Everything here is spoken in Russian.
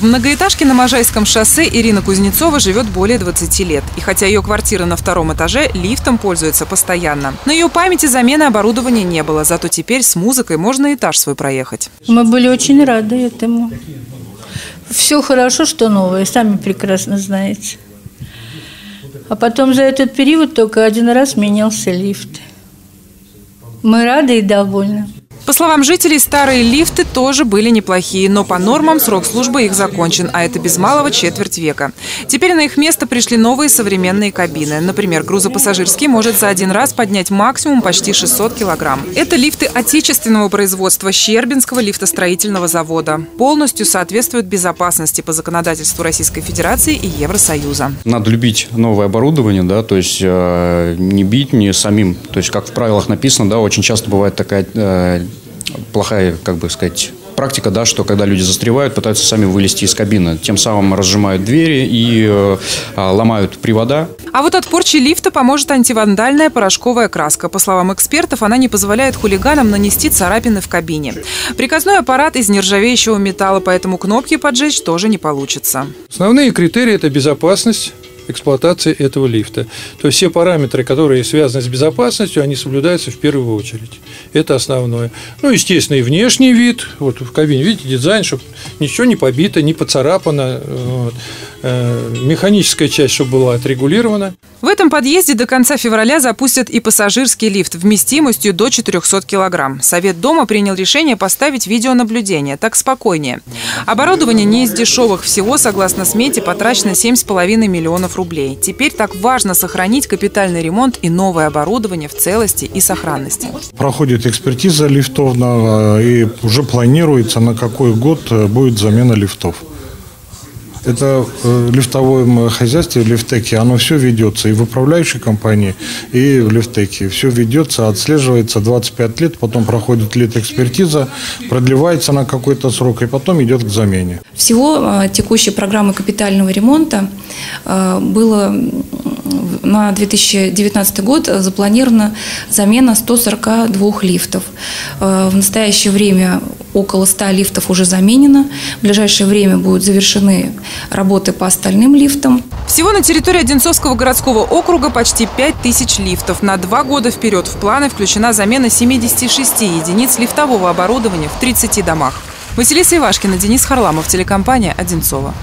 В многоэтажке на Можайском шоссе Ирина Кузнецова живет более 20 лет. И хотя ее квартира на втором этаже, лифтом пользуется постоянно. На ее памяти замены оборудования не было, зато теперь с музыкой можно этаж свой проехать. Мы были очень рады этому. Все хорошо, что новое, сами прекрасно знаете. А потом за этот период только один раз менялся лифт. Мы рады и довольны. По словам жителей, старые лифты тоже были неплохие, но по нормам срок службы их закончен, а это без малого четверть века. Теперь на их место пришли новые современные кабины. Например, грузопассажирский может за один раз поднять максимум почти 600 килограмм. Это лифты отечественного производства Щербинского лифтостроительного завода. Полностью соответствуют безопасности по законодательству Российской Федерации и Евросоюза. Надо любить новое оборудование, да, то есть э, не бить, не самим. То есть, как в правилах написано, да, очень часто бывает такая э, плохая, как бы сказать, практика, да, что когда люди застревают, пытаются сами вылезти из кабины, тем самым разжимают двери и э, а, ломают привода. А вот от порчи лифта поможет антивандальная порошковая краска. По словам экспертов, она не позволяет хулиганам нанести царапины в кабине. Приказной аппарат из нержавеющего металла, поэтому кнопки поджечь тоже не получится. Основные критерии – это безопасность, эксплуатации этого лифта. То есть все параметры, которые связаны с безопасностью, они соблюдаются в первую очередь. Это основное. Ну, естественно, и внешний вид. Вот в кабине, видите, дизайн, чтобы ничего не побито, не поцарапано. Вот. Э, механическая часть, чтобы была отрегулирована. В этом подъезде до конца февраля запустят и пассажирский лифт вместимостью до 400 килограмм. Совет дома принял решение поставить видеонаблюдение. Так спокойнее. Оборудование не из дешевых. Всего, согласно смете, потрачено 7,5 миллионов рублей. Теперь так важно сохранить капитальный ремонт и новое оборудование в целости и сохранности. Проходит экспертиза лифтов и уже планируется, на какой год будет замена лифтов. Это э, лифтовое хозяйство, лифтеки, оно все ведется и в управляющей компании, и в лифтеке. Все ведется, отслеживается 25 лет, потом проходит лет экспертиза, продлевается на какой-то срок и потом идет к замене. Всего э, текущей программы капитального ремонта э, было на 2019 год запланирована замена 142 лифтов. В настоящее время около 100 лифтов уже заменено. В ближайшее время будут завершены работы по остальным лифтам. Всего на территории Одинцовского городского округа почти 5000 лифтов. На два года вперед в планы включена замена 76 единиц лифтового оборудования в 30 домах. Василиса Ивашкина, Денис Харламов, телекомпания «Одинцова».